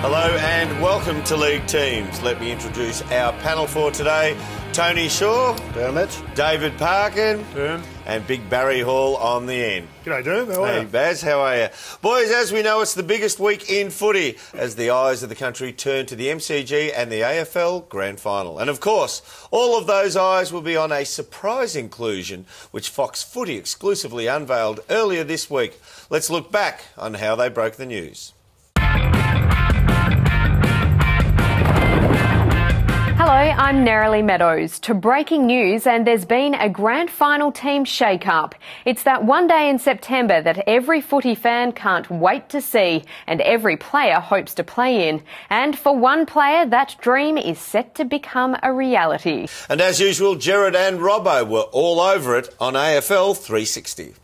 Hello and welcome to League Teams. Let me introduce our panel for today. Tony Shaw, Dermot. David Parkin, Derm. and Big Barry Hall on the end. G'day, Derm. How are Hey you? Baz, how are you? Boys, as we know, it's the biggest week in footy as the eyes of the country turn to the MCG and the AFL Grand Final. And of course, all of those eyes will be on a surprise inclusion which Fox Footy exclusively unveiled earlier this week. Let's look back on how they broke the news. Hello, I'm Neroli Meadows. To breaking news, and there's been a grand final team shake-up. It's that one day in September that every footy fan can't wait to see, and every player hopes to play in. And for one player, that dream is set to become a reality. And as usual, Gerard and Robbo were all over it on AFL 360.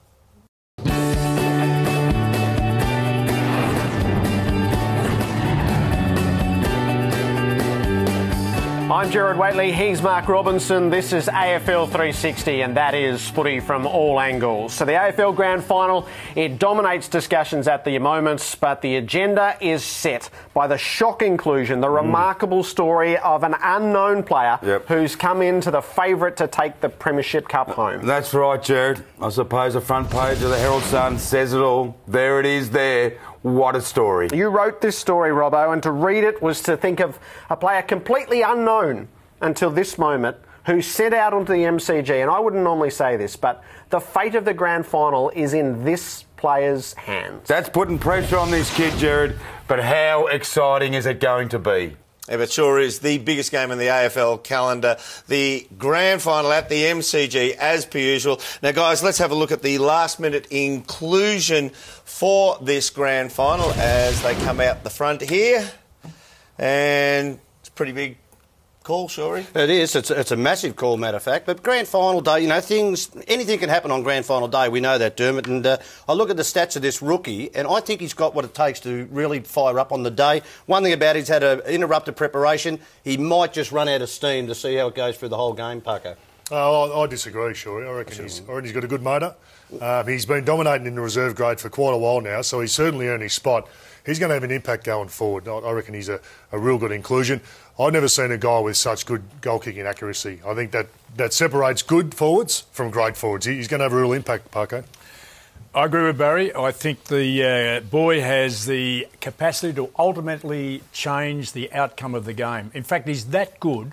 I'm Gerard Whateley, he's Mark Robinson. This is AFL 360, and that is footy from all angles. So, the AFL Grand Final, it dominates discussions at the moment, but the agenda is set by the shock inclusion, the hmm. remarkable story of an unknown player Yep. who's come into the favourite to take the Premiership Cup home. That's right, Gerard. I suppose the front page of the Herald Sun says it all. There it is, there. What a story. You wrote this story, Robbo, and to read it was to think of a player completely unknown until this moment who set out onto the MCG. And I wouldn't normally say this, but the fate of the grand final is in this player's hands. That's putting pressure on this kid, Gerard. But how exciting is it going to be? Yeah, sure is the biggest game in the AFL calendar, the grand final at the MCG, as per usual. Now, guys, let's have a look at the last minute inclusion for this grand final as they come out the front here. And it's pretty big call, sorry. It is. It's, it's a massive call, matter of fact. But grand final day, you know, things, anything can happen on grand final day. We know that, Dermot. And uh, I look at the stats of this rookie, and I think he's got what it takes to really fire up on the day. One thing about it, he's had an interrupted preparation. He might just run out of steam to see how it goes through the whole game, Parko. Oh, I, I disagree, sure. I reckon he's, I reckon he's got a good motor. Um, he's been dominating in the reserve grade for quite a while now, so he's certainly earned his spot. He's going to have an impact going forward. I, reckon he's a, a real good inclusion. I've never seen a guy with such good goal kicking accuracy. I think that, that separates good forwards from great forwards. He- He's going to have a real impact, Parko. I agree with Barry. I think the uh, boy has the capacity to ultimately change the outcome of the game. In fact, he's that good.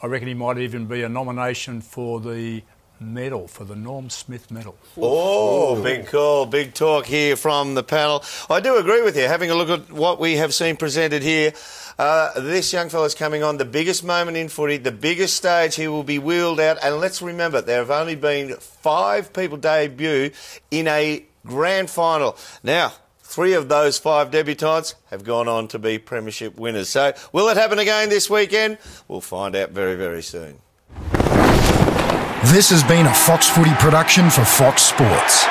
I reckon he might even be a nomination for the medal, for the Norm Smith medal. Oh, big call, big talk here from the panel. I do agree with you. Having a look at what we have seen presented here, uh, this young fella's coming on the biggest moment in footy, the biggest stage he will be wheeled out. And let's remember, there have only been five people debut in a grand final. Now, three of those five debutants have gone on to be premiership winners. So, will it happen again this weekend? We'll find out very, very soon. This has been a Fox Footy production for Fox Sports.